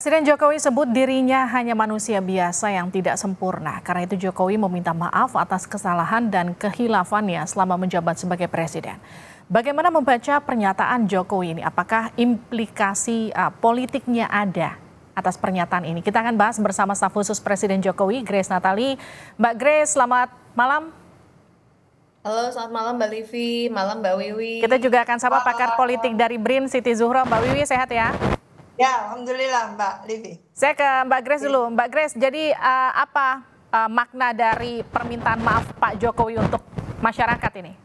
Presiden Jokowi sebut dirinya hanya manusia biasa yang tidak sempurna. Karena itu Jokowi meminta maaf atas kesalahan dan kehilafannya selama menjabat sebagai presiden. Bagaimana membaca pernyataan Jokowi ini? Apakah implikasi uh, politiknya ada atas pernyataan ini? Kita akan bahas bersama staf khusus Presiden Jokowi, Grace Natali. Mbak Grace, selamat malam. Halo, selamat malam Mbak Livi, malam Mbak Wiwi. Kita juga akan sapa pakar politik dari BRIN, Siti Zuhro. Mbak Wiwi, sehat ya? Ya, alhamdulillah Mbak Livi. Saya ke Mbak Grace dulu. Mbak Grace, jadi uh, apa uh, makna dari permintaan maaf Pak Jokowi untuk masyarakat ini?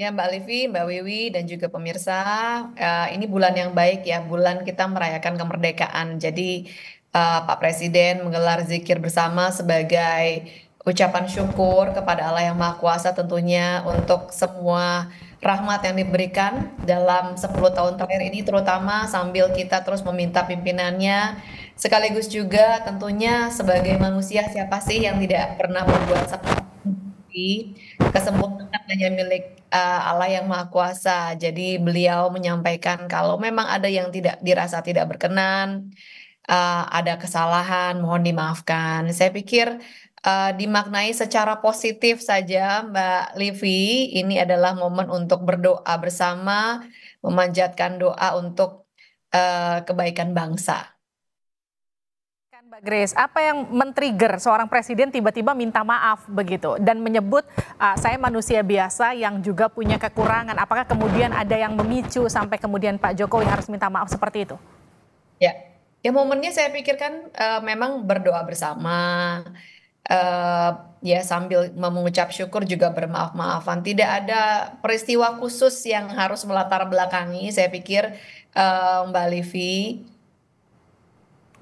Ya Mbak Livi, Mbak Wiwi, dan juga pemirsa, uh, ini bulan yang baik ya, bulan kita merayakan kemerdekaan. Jadi uh, Pak Presiden menggelar zikir bersama sebagai ucapan syukur kepada Allah yang Maha Kuasa tentunya untuk semua rahmat yang diberikan dalam 10 tahun terakhir ini terutama sambil kita terus meminta pimpinannya sekaligus juga tentunya sebagai manusia siapa sih yang tidak pernah berbuat seperti kesempurnaan hanya milik uh, Allah yang Maha Kuasa. Jadi beliau menyampaikan kalau memang ada yang tidak dirasa tidak berkenan, uh, ada kesalahan, mohon dimaafkan. Saya pikir uh, dimaknai secara positif saja Mbak Livi. Ini adalah momen untuk berdoa bersama, memanjatkan doa untuk uh, kebaikan bangsa. Mbak Grace, apa yang men-trigger seorang presiden tiba-tiba minta maaf begitu dan menyebut uh, saya manusia biasa yang juga punya kekurangan. Apakah kemudian ada yang memicu sampai kemudian Pak Jokowi harus minta maaf seperti itu? Ya, ya momennya saya pikirkan uh, memang berdoa bersama uh, ya sambil mengucap syukur juga bermaaf-maafan. Tidak ada peristiwa khusus yang harus melatar belakangi. Saya pikir uh, Mbak Livi.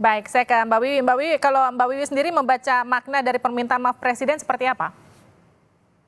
Baik, saya ke Mbak Wiwi. Mbak Wiwi, kalau Mbak Wiwi sendiri membaca makna dari permintaan maaf Presiden seperti apa?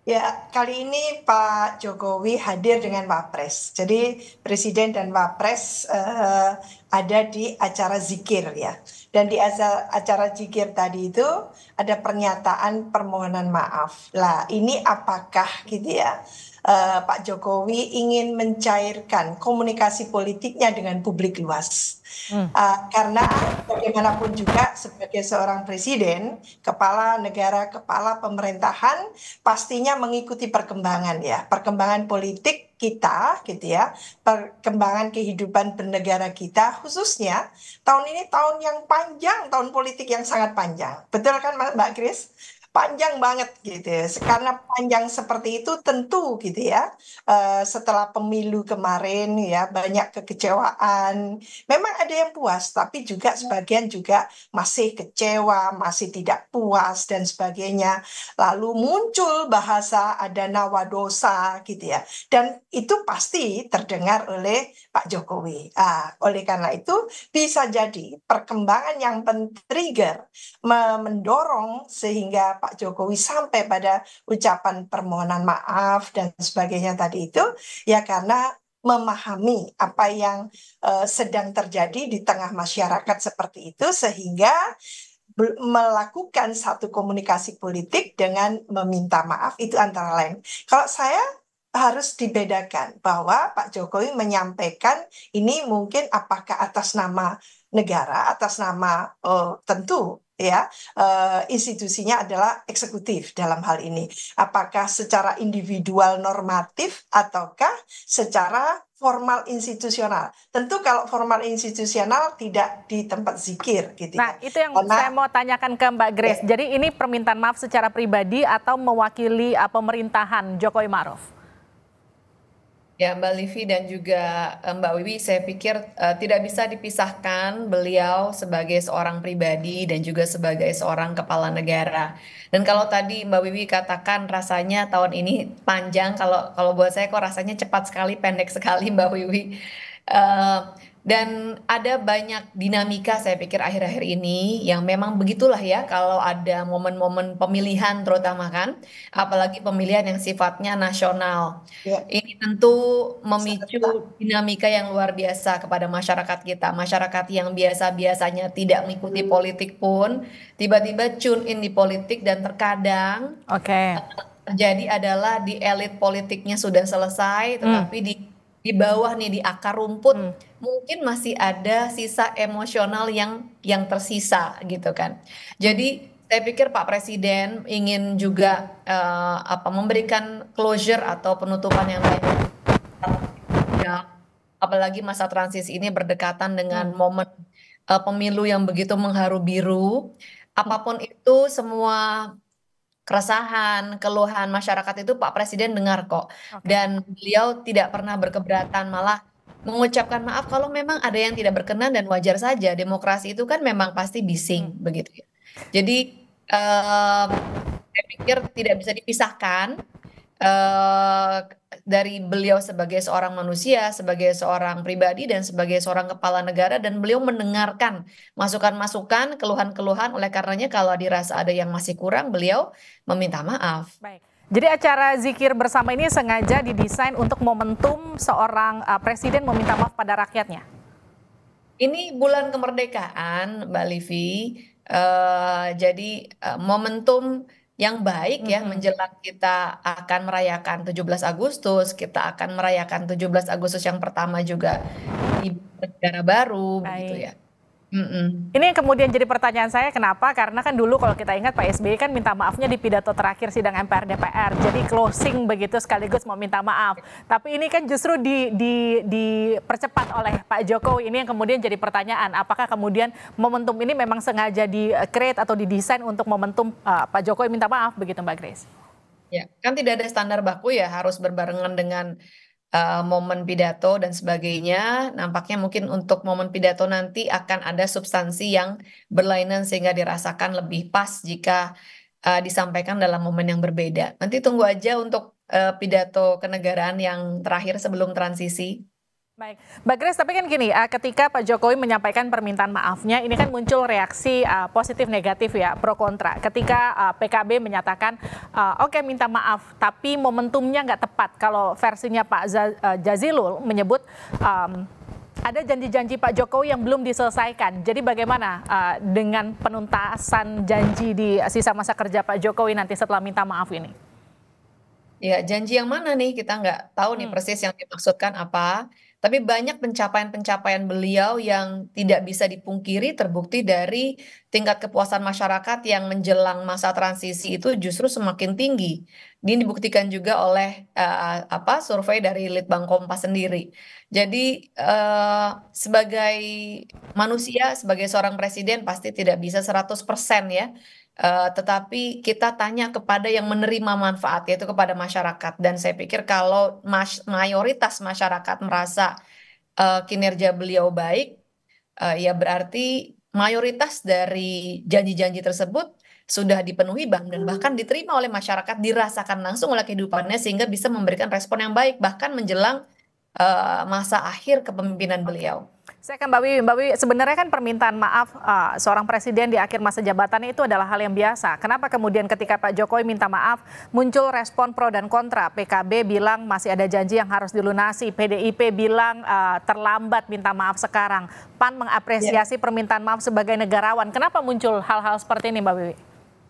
Ya, kali ini Pak Jokowi hadir dengan Wapres. Jadi Presiden dan Wapres uh, ada di acara zikir ya. Dan di acara, zikir tadi itu ada pernyataan permohonan maaf. Lah, ini apakah gitu ya? Uh, Pak Jokowi ingin mencairkan komunikasi politiknya dengan publik luas. Hmm. Uh, karena bagaimanapun juga sebagai seorang presiden, kepala negara, kepala pemerintahan pastinya mengikuti perkembangan ya, perkembangan politik kita gitu ya, perkembangan kehidupan bernegara kita khususnya tahun ini tahun yang panjang, tahun politik yang sangat panjang. Betul kan Mbak Kris? Panjang banget gitu ya. Karena panjang seperti itu tentu gitu ya. Uh, setelah pemilu kemarin ya banyak kekecewaan. Memang ada yang puas tapi juga sebagian juga masih kecewa, masih tidak puas dan sebagainya. Lalu muncul bahasa ada nawa dosa gitu ya. Dan itu pasti terdengar oleh Pak Jokowi. Ah, oleh karena itu bisa jadi perkembangan yang men-trigger mendorong sehingga Pak Jokowi sampai pada ucapan permohonan maaf dan sebagainya tadi itu ya karena memahami apa yang uh, sedang terjadi di tengah masyarakat seperti itu sehingga melakukan satu komunikasi politik dengan meminta maaf itu antara lain. Kalau saya harus dibedakan bahwa Pak Jokowi menyampaikan ini mungkin apakah atas nama negara, atas nama oh, tentu ya uh, institusinya adalah eksekutif dalam hal ini. Apakah secara individual normatif ataukah secara formal institusional. Tentu kalau formal institusional tidak di tempat zikir gitu. Nah, itu yang Karena, saya mau tanyakan ke Mbak Grace. Ya. Jadi ini permintaan maaf secara pribadi atau mewakili uh, pemerintahan Jokowi Maruf? Ya, Mbak Livi dan juga eh, Mbak Wiwi, saya pikir uh, tidak bisa dipisahkan beliau sebagai seorang pribadi dan juga sebagai seorang kepala negara. Dan kalau tadi Mbak Wiwi katakan rasanya tahun ini panjang, kalau kalau buat saya kok rasanya cepat sekali, pendek sekali Mbak Wiwi. Uh, dan ada banyak dinamika saya pikir akhir-akhir ini yang memang begitulah ya kalau ada momen-momen pemilihan terutama kan, apalagi pemilihan yang sifatnya nasional. Ya. Ini tentu memicu dinamika yang luar biasa kepada masyarakat kita. Masyarakat yang biasa-biasanya tidak mengikuti politik pun tiba-tiba tune in di politik dan terkadang Oke. Okay. terjadi adalah di elit politiknya sudah selesai tetapi hmm. di di bawah nih di akar rumput hmm. mungkin masih ada sisa emosional yang yang tersisa gitu kan. Jadi saya pikir Pak Presiden ingin juga uh, apa memberikan closure atau penutupan yang baik ya apalagi masa transisi ini berdekatan dengan hmm. momen uh, pemilu yang begitu mengharu biru apa pun itu semua keresahan, keluhan masyarakat itu Pak Presiden dengar kok. Okay. Dan beliau tidak pernah berkeberatan, malah mengucapkan maaf kalau memang ada yang tidak berkenan dan wajar saja. Demokrasi itu kan memang pasti bising hmm. begitu ya. Jadi uh, saya pikir tidak bisa dipisahkan uh, dari beliau sebagai seorang manusia, sebagai seorang pribadi dan sebagai seorang kepala negara dan beliau mendengarkan masukan-masukan, keluhan-keluhan oleh karenanya kalau dirasa ada yang masih kurang beliau meminta maaf. Baik. Jadi acara zikir bersama ini sengaja didesain untuk momentum seorang uh, presiden meminta maaf pada rakyatnya. Ini bulan kemerdekaan, Mbak Livi. Uh, jadi uh, momentum yang baik ya mm -hmm. menjelang kita akan merayakan 17 Agustus, kita akan merayakan 17 Agustus yang pertama juga di negara baru baik. begitu ya. Mm-mm. Ini yang kemudian jadi pertanyaan saya kenapa? Karena kan dulu kalau kita ingat Pak SBY kan minta maafnya di pidato terakhir sidang MPR DPR. Jadi closing begitu sekaligus mau minta maaf. Tapi ini kan justru di, di, dipercepat oleh Pak Jokowi. Ini yang kemudian jadi pertanyaan. Apakah kemudian momentum ini memang sengaja di create atau didesain untuk momentum uh, Pak Jokowi minta maaf begitu Mbak Grace? Ya, kan tidak ada standar baku ya harus berbarengan dengan uh, momen pidato dan sebagainya. Nampaknya mungkin untuk momen pidato nanti akan ada substansi yang berlainan sehingga dirasakan lebih pas jika uh, disampaikan dalam momen yang berbeda. Nanti tunggu aja untuk uh, pidato kenegaraan yang terakhir sebelum transisi. Baik, Mbak Grace, tapi kan gini, uh, ketika Pak Jokowi menyampaikan permintaan maafnya, ini kan muncul reaksi uh, positif negatif ya, pro kontra. Ketika uh, PKB menyatakan, oke okay, minta maaf, tapi momentumnya nggak tepat. Kalau versinya Pak Jazilul menyebut um, ada janji-janji Pak Jokowi yang belum diselesaikan. Jadi bagaimana uh, dengan penuntasan janji di sisa masa kerja Pak Jokowi nanti setelah minta maaf ini? Ya, janji yang mana nih? Kita nggak tahu nih hmm. persis yang dimaksudkan apa. Tapi banyak pencapaian-pencapaian beliau yang tidak bisa dipungkiri terbukti dari tingkat kepuasan masyarakat yang menjelang masa transisi itu justru semakin tinggi. Ini dibuktikan juga oleh uh, apa survei dari Litbang Kompas sendiri. Jadi uh, sebagai manusia, sebagai seorang presiden pasti tidak bisa 100% ya Uh, tetapi kita tanya kepada yang menerima manfaat yaitu kepada masyarakat. Dan saya pikir kalau mas mayoritas masyarakat merasa uh, kinerja beliau baik uh, ya berarti mayoritas dari janji-janji tersebut sudah dipenuhi bang dan bahkan diterima oleh masyarakat dirasakan langsung oleh kehidupannya sehingga bisa memberikan respon yang baik bahkan menjelang uh, masa akhir kepemimpinan beliau. Saya akan Mbak Wiwi, Mbak Wiwi sebenarnya kan permintaan maaf uh, seorang presiden di akhir masa jabatannya itu adalah hal yang biasa. Kenapa kemudian ketika Pak Jokowi minta maaf muncul respon pro dan kontra? PKB bilang masih ada janji yang harus dilunasi, PDIP bilang uh, terlambat minta maaf sekarang. PAN mengapresiasi ya. permintaan maaf sebagai negarawan. Kenapa muncul hal-hal seperti ini Mbak Wiwi?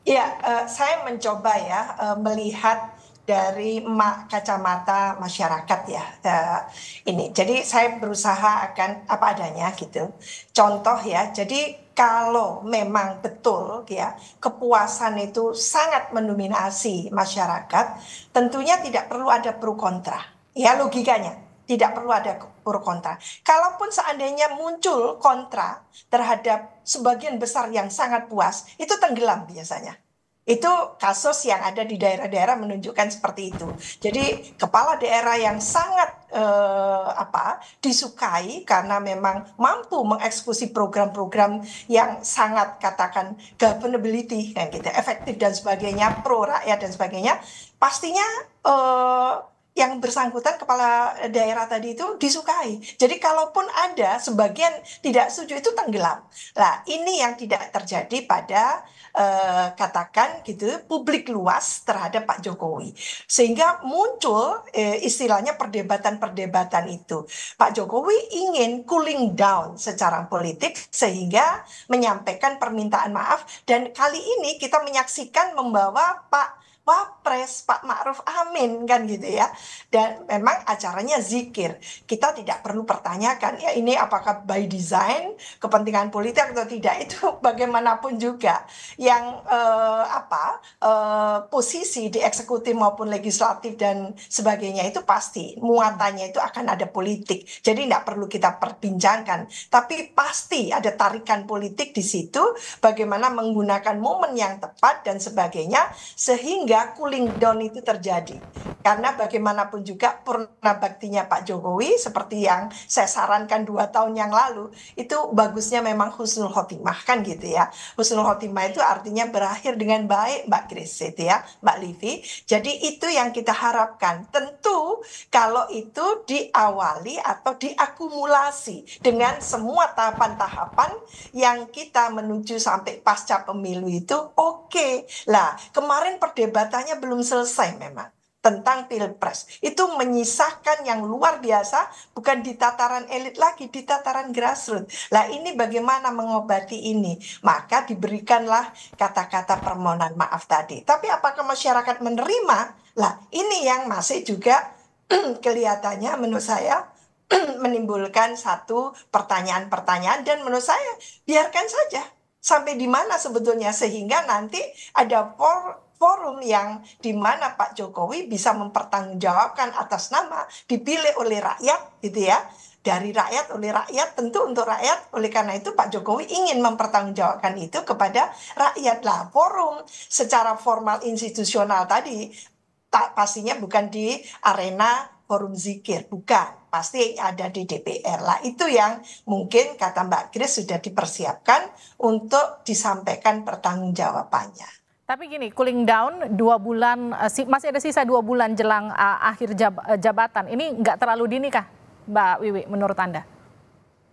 Ya, uh, saya mencoba ya uh, melihat dari kacamata masyarakat ya uh, ini. Jadi saya berusaha akan apa adanya gitu. Contoh ya. Jadi kalau memang betul ya kepuasan itu sangat mendominasi masyarakat, tentunya tidak perlu ada pro kontra. Ya logikanya tidak perlu ada pro kontra. Kalaupun seandainya muncul kontra terhadap sebagian besar yang sangat puas, itu tenggelam biasanya itu kasus yang ada di daerah-daerah menunjukkan seperti itu. Jadi kepala daerah yang sangat eh, apa disukai karena memang mampu mengeksekusi program-program yang sangat katakan governability kan gitu, efektif dan sebagainya, pro rakyat dan sebagainya, pastinya eh, yang bersangkutan kepala daerah tadi itu disukai. Jadi kalaupun ada sebagian tidak setuju itu tenggelam. Nah, ini yang tidak terjadi pada eh, katakan gitu publik luas terhadap Pak Jokowi. Sehingga muncul eh, istilahnya perdebatan-perdebatan itu. Pak Jokowi ingin cooling down secara politik sehingga menyampaikan permintaan maaf dan kali ini kita menyaksikan membawa Pak Wapres Pak Ma'ruf Amin kan gitu ya. Dan memang acaranya zikir. Kita tidak perlu pertanyakan ya ini apakah by design kepentingan politik atau tidak itu bagaimanapun juga yang eh, apa eh, posisi di eksekutif maupun legislatif dan sebagainya itu pasti muatannya itu akan ada politik. Jadi tidak perlu kita perbincangkan. Tapi pasti ada tarikan politik di situ bagaimana menggunakan momen yang tepat dan sebagainya sehingga sehingga cooling down itu terjadi. Karena bagaimanapun juga purna baktinya Pak Jokowi seperti yang saya sarankan dua tahun yang lalu itu bagusnya memang husnul khotimah kan gitu ya. Husnul khotimah itu artinya berakhir dengan baik Mbak Kris itu ya Mbak Livi. Jadi itu yang kita harapkan. Tentu kalau itu diawali atau diakumulasi dengan semua tahapan-tahapan yang kita menuju sampai pasca pemilu itu oke. Okay. Lah kemarin perdebatan perdebatannya belum selesai memang tentang pilpres. Itu menyisakan yang luar biasa bukan di tataran elit lagi di tataran grassroots. Lah ini bagaimana mengobati ini? Maka diberikanlah kata-kata permohonan maaf tadi. Tapi apakah masyarakat menerima? Lah ini yang masih juga kelihatannya menurut saya menimbulkan satu pertanyaan-pertanyaan dan menurut saya biarkan saja sampai di mana sebetulnya sehingga nanti ada for forum yang di mana Pak Jokowi bisa mempertanggungjawabkan atas nama dipilih oleh rakyat gitu ya. Dari rakyat oleh rakyat tentu untuk rakyat. Oleh karena itu Pak Jokowi ingin mempertanggungjawabkan itu kepada rakyat. Lah forum secara formal institusional tadi tak pastinya bukan di arena forum zikir bukan. Pasti ada di DPR lah itu yang mungkin kata Mbak Grace sudah dipersiapkan untuk disampaikan pertanggungjawabannya. Tapi gini, cooling down dua bulan, uh, masih ada sisa dua bulan jelang uh, akhir jab, uh, jabatan. Ini nggak terlalu dini kah, Mbak Wiwi, menurut Anda?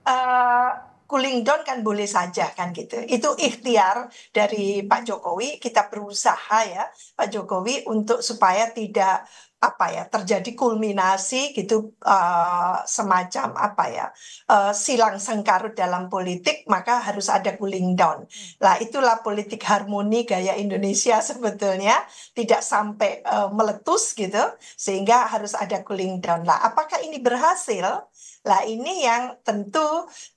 Uh, cooling down kan boleh saja kan gitu. Itu ikhtiar dari Pak Jokowi. Kita berusaha ya, Pak Jokowi untuk supaya tidak apa ya terjadi kulminasi gitu uh, semacam apa ya uh, silang sengkarut dalam politik maka harus ada cooling down. Lah itulah politik harmoni gaya Indonesia sebetulnya. Tidak sampai uh, meletus gitu sehingga harus ada cooling down. Lah apakah ini berhasil lah ini yang tentu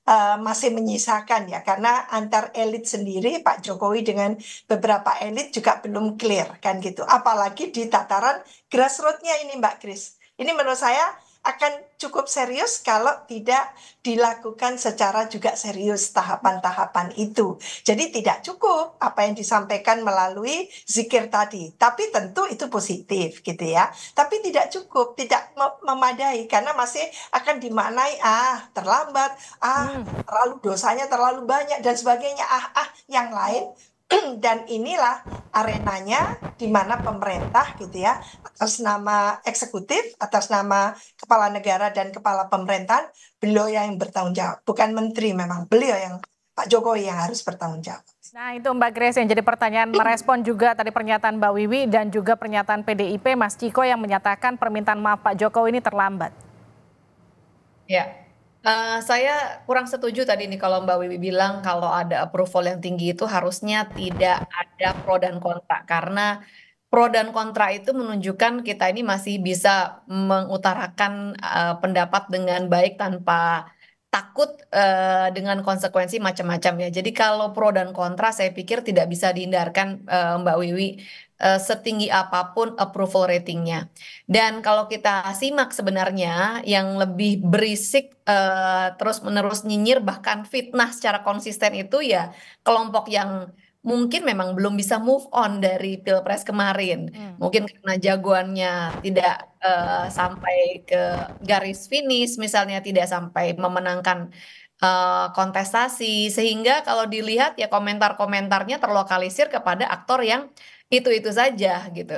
uh, masih menyisakan ya karena antar elit sendiri Pak Jokowi dengan beberapa elit juga belum clear kan gitu. Apalagi di tataran grassrootsnya ini Mbak Kris. Ini menurut saya akan cukup serius kalau tidak dilakukan secara juga serius tahapan-tahapan itu. Jadi tidak cukup apa yang disampaikan melalui zikir tadi, tapi tentu itu positif gitu ya. Tapi tidak cukup, tidak memadai karena masih akan dimaknai ah terlambat, ah hmm. terlalu dosanya terlalu banyak dan sebagainya, ah ah yang lain dan inilah arenanya di mana pemerintah gitu ya atas nama eksekutif atas nama kepala negara dan kepala pemerintahan beliau yang bertanggung jawab bukan menteri memang beliau yang Pak Jokowi yang harus bertanggung jawab. Nah itu Mbak Grace yang jadi pertanyaan merespon juga tadi pernyataan Mbak Wiwi dan juga pernyataan PDIP Mas Ciko yang menyatakan permintaan maaf Pak Jokowi ini terlambat. Ya, Uh, saya kurang setuju tadi nih kalau Mbak Wiwi bilang kalau ada approval yang tinggi itu harusnya tidak ada pro dan kontra karena pro dan kontra itu menunjukkan kita ini masih bisa mengutarakan uh, pendapat dengan baik tanpa takut uh, dengan konsekuensi macam-macam ya. Jadi kalau pro dan kontra saya pikir tidak bisa dihindarkan uh, Mbak Wiwi setinggi apa pun approval ratingnya. Dan kalau kita simak sebenarnya yang lebih berisik uh, terus-menerus nyinyir bahkan fitnah secara konsisten itu ya kelompok yang mungkin memang belum bisa move on dari pilpres kemarin. Hmm. Mungkin karena jagoannya tidak uh, sampai ke garis finish, misalnya tidak sampai memenangkan uh, kontestasi, sehingga kalau dilihat ya komentar-komentarnya terlokalisir kepada aktor yang itu-itu saja gitu.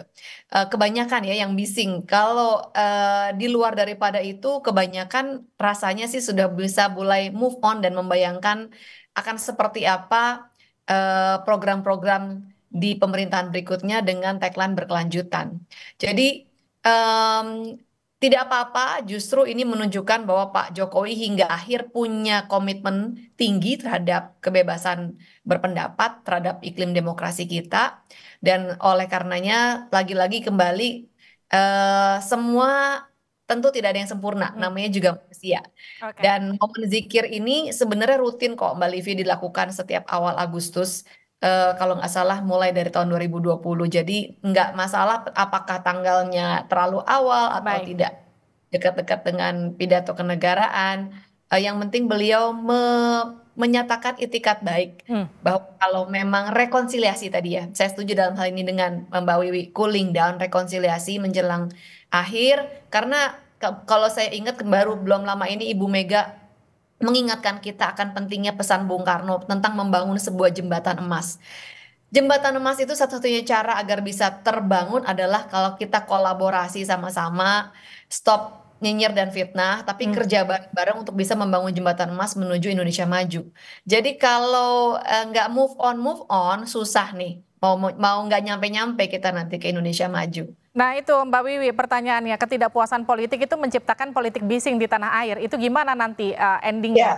Uh, kebanyakan ya yang bising. Kalau uh, di luar daripada itu kebanyakan rasanya sih sudah bisa mulai move on dan membayangkan akan seperti apa uh, program-program di pemerintahan berikutnya dengan tagline berkelanjutan. Jadi um, tidak apa-apa, justru ini menunjukkan bahwa Pak Jokowi hingga akhir punya komitmen tinggi terhadap kebebasan berpendapat, terhadap iklim demokrasi kita, dan oleh karenanya lagi-lagi kembali uh, semua tentu tidak ada yang sempurna, hmm. namanya juga manusia. Okay. Dan momen zikir ini sebenarnya rutin kok Mbak Livi dilakukan setiap awal Agustus. Uh, kalau nggak salah mulai dari tahun 2020. Jadi nggak masalah apakah tanggalnya terlalu awal atau Baik. tidak dekat-dekat dengan pidato kenegaraan. Uh, yang penting beliau me menyatakan itikat baik hmm. bahwa kalau memang rekonsiliasi tadi ya, saya setuju dalam hal ini dengan Mbak Wiwi cooling down rekonsiliasi menjelang akhir karena kalau saya ingat baru belum lama ini Ibu Mega mengingatkan kita akan pentingnya pesan Bung Karno tentang membangun sebuah jembatan emas. Jembatan emas itu satu-satunya cara agar bisa terbangun adalah kalau kita kolaborasi sama-sama, stop nyinyir dan fitnah, tapi hmm. kerja bareng-bareng untuk bisa membangun jembatan emas menuju Indonesia maju. Jadi kalau eh, nggak uh, move on move on susah nih. Mau mau nggak nyampe-nyampe kita nanti ke Indonesia maju. Nah itu Mbak Wiwi pertanyaannya ketidakpuasan politik itu menciptakan politik bising di tanah air. Itu gimana nanti uh, endingnya? Ya.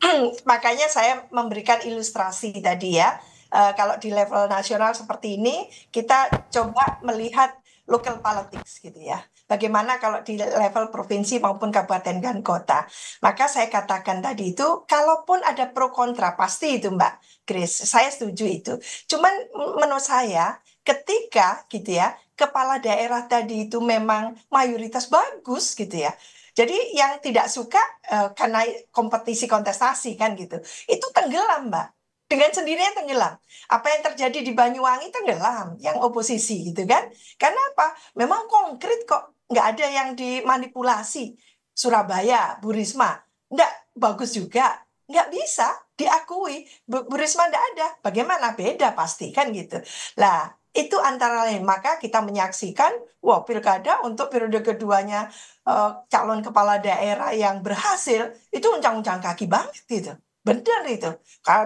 Makanya saya memberikan ilustrasi tadi ya. Uh, kalau di level nasional seperti ini kita coba melihat local politics gitu ya. Bagaimana kalau di level provinsi maupun kabupaten dan kota. Maka saya katakan tadi itu kalaupun ada pro kontra pasti itu Mbak Grace. Saya setuju itu. Cuman menurut saya ketika gitu ya kepala daerah tadi itu memang mayoritas bagus gitu ya. Jadi yang tidak suka uh, karena kompetisi kontestasi kan gitu, itu tenggelam mbak. Dengan sendirinya tenggelam. Apa yang terjadi di Banyuwangi tenggelam, yang oposisi gitu kan. Karena apa? Memang konkret kok, nggak ada yang dimanipulasi. Surabaya, Bu Risma, nggak bagus juga. Nggak bisa diakui. Bu, Bu Risma nggak ada. Bagaimana? Beda pasti kan gitu. Lah, itu antara lain maka kita menyaksikan wah pilkada untuk periode keduanya uh, calon kepala daerah yang berhasil itu uncang-uncang kaki banget gitu Benar itu.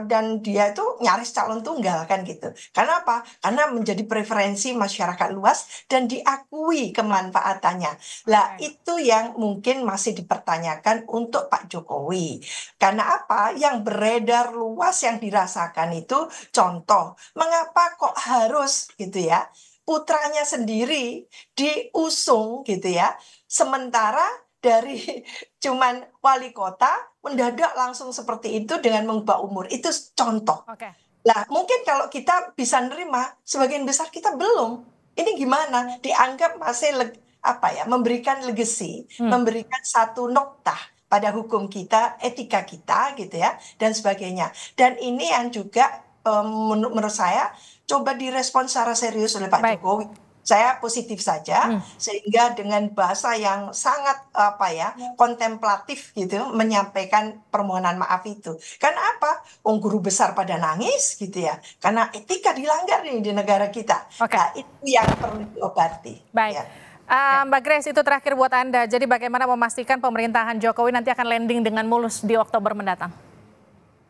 Dan dia itu nyaris calon tunggal kan gitu. Karena apa? Karena menjadi preferensi masyarakat luas dan diakui kemanfaatannya. Lah itu yang mungkin masih dipertanyakan untuk Pak Jokowi. Karena apa? Yang beredar luas yang dirasakan itu contoh. Mengapa kok harus gitu ya? Putranya sendiri diusung gitu ya. Sementara dari cuman wali kota mendadak langsung seperti itu dengan mengubah umur. Itu contoh. Okay. Nah, mungkin kalau kita bisa nerima, sebagian besar kita belum. Ini gimana? Dianggap masih apa ya? Memberikan legacy, hmm. memberikan satu noktah pada hukum kita, etika kita gitu ya, dan sebagainya. Dan ini yang juga um, menurut saya coba direspon secara serius oleh Pak Baik. Jokowi saya positif saja hmm. sehingga dengan bahasa yang sangat apa ya, ya kontemplatif gitu menyampaikan permohonan maaf itu. Karena apa? Wong guru besar pada nangis gitu ya. Karena etika dilanggar nih di negara kita. Okay. Nah, itu yang perlu diobati. Baik. Ya. Uh, Mbak Grace itu terakhir buat Anda. Jadi bagaimana memastikan pemerintahan Jokowi nanti akan landing dengan mulus di Oktober mendatang?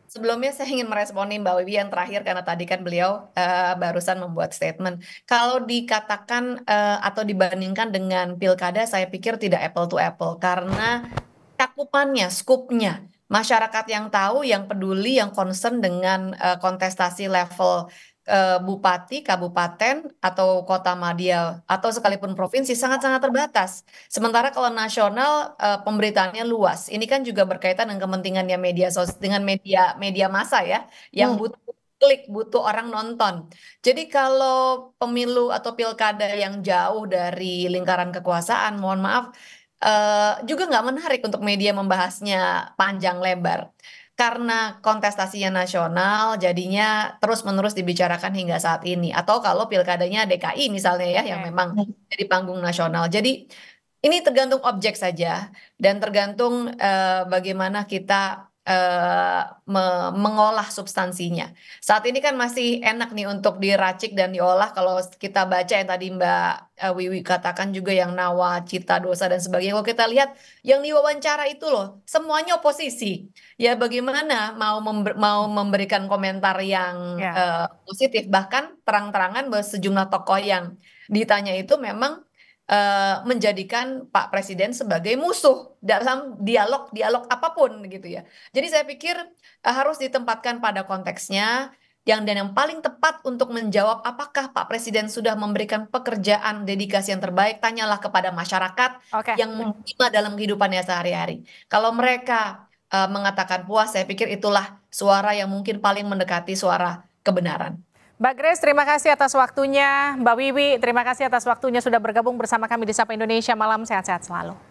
Sebelumnya saya ingin meresponi Mbak Wiwi yang terakhir karena tadi kan beliau uh, barusan membuat statement. Kalau dikatakan uh, atau dibandingkan dengan pilkada, saya pikir tidak apple to apple karena cakupannya, skupnya, masyarakat yang tahu, yang peduli, yang concern dengan uh, kontestasi level uh, bupati, kabupaten, atau kota madya, atau sekalipun provinsi sangat-sangat terbatas. Sementara kalau nasional uh, pemberitaannya luas. Ini kan juga berkaitan dengan kepentingannya media sos dengan media media massa ya, yang hmm. butuh klik, butuh orang nonton. Jadi kalau pemilu atau pilkada yang jauh dari lingkaran kekuasaan, mohon maaf, uh, juga nggak menarik untuk media membahasnya panjang lebar karena kontestasinya nasional jadinya terus-menerus dibicarakan hingga saat ini. Atau kalau pilkadanya DKI misalnya ya yang memang jadi panggung nasional. Jadi ini tergantung objek saja. Dan tergantung uh, bagaimana kita uh, me mengolah substansinya. Saat ini kan masih enak nih untuk diracik dan diolah kalau kita baca yang tadi Mbak uh, Wiwi katakan juga yang nawa, cita, dosa dan sebagainya. Kalau kita lihat yang diwawancara itu loh, semuanya oposisi. Ya bagaimana mau member mau memberikan komentar yang yeah. uh, positif bahkan terang-terangan bahwa sejumlah tokoh yang ditanya itu memang uh, menjadikan Pak Presiden sebagai musuh dalam dialog-dialog apa pun gitu ya. Jadi saya pikir uh, harus ditempatkan pada konteksnya yang dan yang paling tepat untuk menjawab apakah Pak Presiden sudah memberikan pekerjaan dedikasi yang terbaik tanyalah kepada masyarakat okay. yang menerima dalam kehidupannya sehari-hari. Kalau mereka uh, mengatakan puas, saya pikir itulah suara yang mungkin paling mendekati suara kebenaran. Mbak Grace, terima kasih atas waktunya. Mbak Wiwi, terima kasih atas waktunya sudah bergabung bersama kami di Sapa Indonesia Malam. Sehat-sehat selalu.